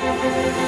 Música